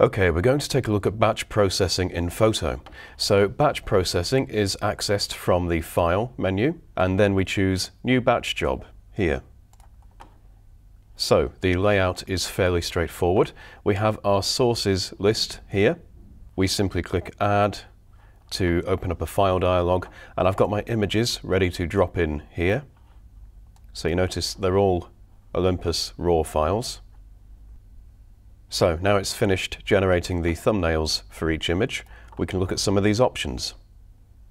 Okay, we're going to take a look at batch processing in Photo. So batch processing is accessed from the File menu, and then we choose New Batch Job here. So the layout is fairly straightforward. We have our sources list here. We simply click Add to open up a file dialog, and I've got my images ready to drop in here. So you notice they're all Olympus RAW files. So now it's finished generating the thumbnails for each image, we can look at some of these options.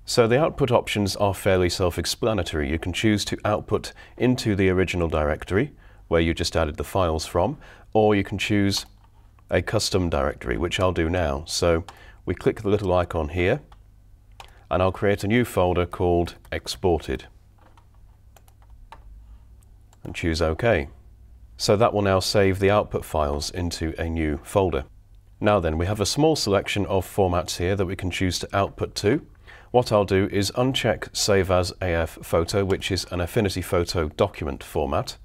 So the output options are fairly self-explanatory. You can choose to output into the original directory, where you just added the files from, or you can choose a custom directory, which I'll do now. So we click the little icon here, and I'll create a new folder called Exported. And choose OK. So that will now save the output files into a new folder. Now then, we have a small selection of formats here that we can choose to output to. What I'll do is uncheck Save as AF Photo, which is an Affinity Photo document format,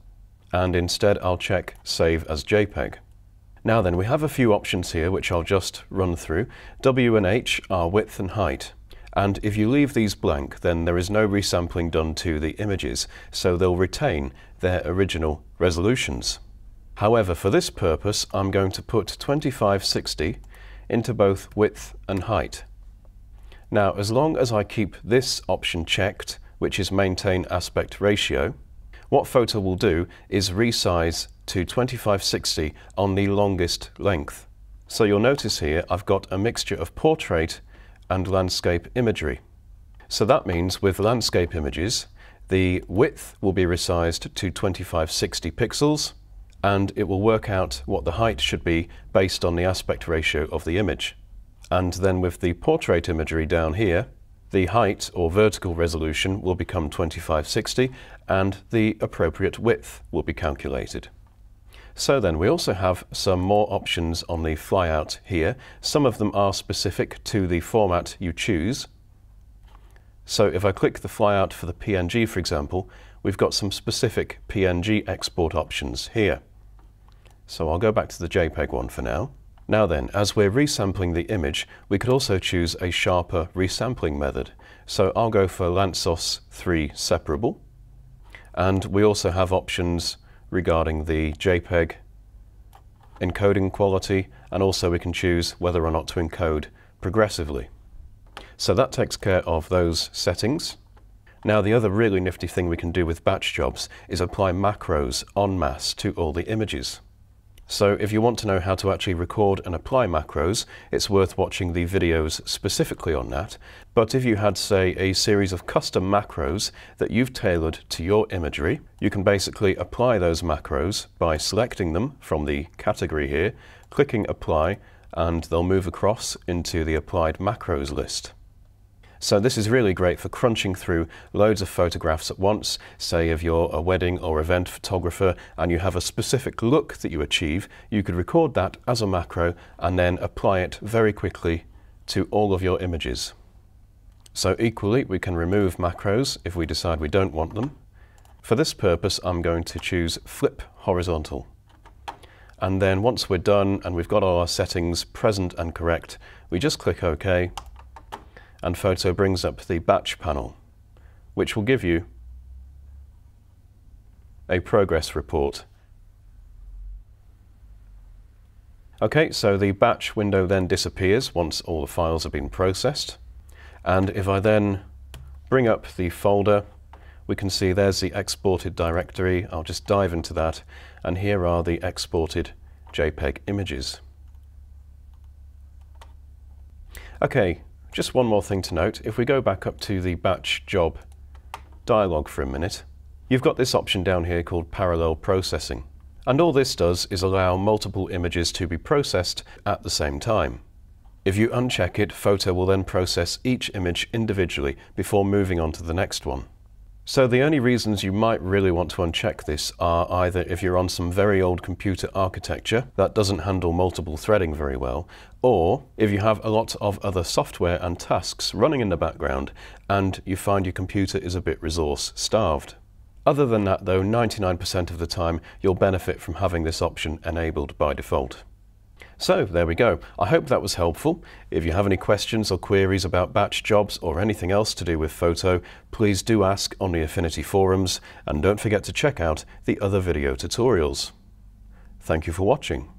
and instead I'll check Save as JPEG. Now then, we have a few options here which I'll just run through. W and H are width and height. And if you leave these blank, then there is no resampling done to the images, so they'll retain their original resolutions. However, for this purpose, I'm going to put 2560 into both width and height. Now, as long as I keep this option checked, which is maintain aspect ratio, what Photo will do is resize to 2560 on the longest length. So you'll notice here I've got a mixture of portrait and landscape imagery. So that means with landscape images, the width will be resized to 2560 pixels, and it will work out what the height should be based on the aspect ratio of the image. And then with the portrait imagery down here, the height or vertical resolution will become 2560 and the appropriate width will be calculated. So then we also have some more options on the flyout here. Some of them are specific to the format you choose. So if I click the flyout for the PNG, for example, we've got some specific PNG export options here. So I'll go back to the JPEG one for now. Now then, as we're resampling the image, we could also choose a sharper resampling method. So I'll go for Lanczos 3 separable. And we also have options regarding the JPEG encoding quality, and also we can choose whether or not to encode progressively. So that takes care of those settings. Now the other really nifty thing we can do with batch jobs is apply macros en masse to all the images. So if you want to know how to actually record and apply macros, it's worth watching the videos specifically on that. But if you had, say, a series of custom macros that you've tailored to your imagery, you can basically apply those macros by selecting them from the category here, clicking apply, and they'll move across into the applied macros list. So this is really great for crunching through loads of photographs at once. Say if you're a wedding or event photographer and you have a specific look that you achieve, you could record that as a macro and then apply it very quickly to all of your images. So equally, we can remove macros if we decide we don't want them. For this purpose, I'm going to choose Flip Horizontal. And then once we're done and we've got all our settings present and correct, we just click OK and Photo brings up the batch panel, which will give you a progress report. Okay, so the batch window then disappears once all the files have been processed. And if I then bring up the folder, we can see there's the exported directory. I'll just dive into that. And here are the exported JPEG images. Okay, just one more thing to note, if we go back up to the batch job dialog for a minute, you've got this option down here called parallel processing. And all this does is allow multiple images to be processed at the same time. If you uncheck it, Photo will then process each image individually before moving on to the next one. So the only reasons you might really want to uncheck this are either if you're on some very old computer architecture that doesn't handle multiple threading very well, or if you have a lot of other software and tasks running in the background and you find your computer is a bit resource starved. Other than that though, 99% of the time you'll benefit from having this option enabled by default. So there we go. I hope that was helpful. If you have any questions or queries about batch jobs or anything else to do with photo, please do ask on the Affinity forums and don't forget to check out the other video tutorials. Thank you for watching.